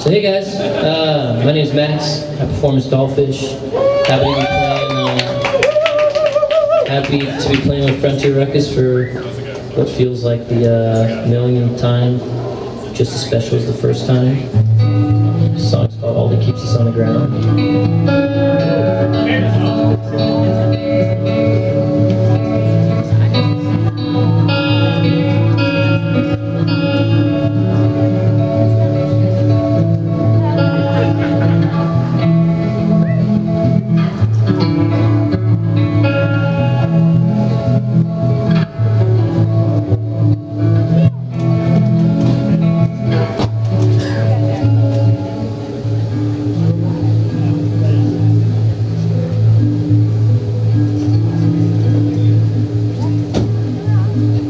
So hey guys, uh, my name is Max. I perform as Dolfish. Happy to be playing. Uh, happy to be playing with Frontier Ruckus for what feels like the uh, millionth time, just as special as the first time. The song's called "All That Keeps Us on the Ground."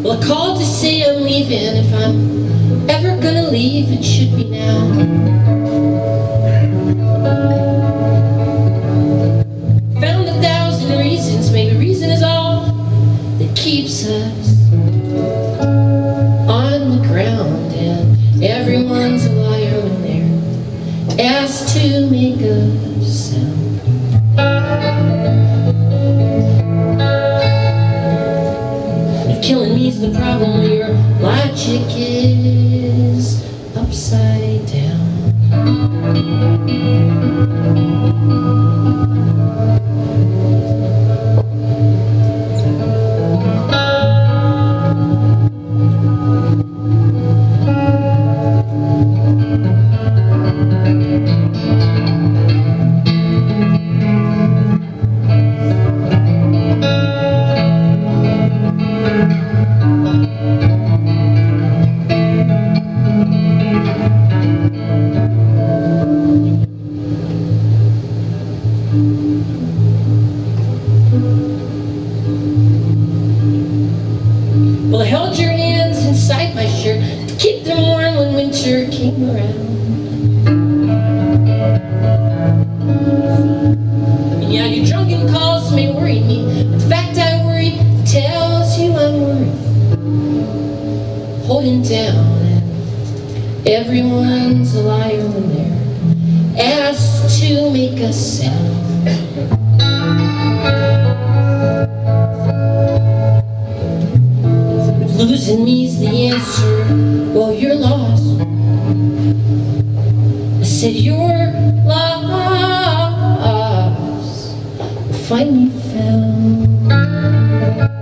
Well, I called to say I'm leaving. If I'm ever gonna leave, it should be now. Found a thousand reasons, maybe reason is all that keeps us on the ground. And everyone's a liar when they're asked to make a sound. Me's the problem, your logic is upside down. Drunken calls may worry me, but the fact I worry tells you I'm worth holding down. Everyone's a liar when they're asked to make a sound. Losing me's the answer, well, you're lost. I said, you're lost finally fell.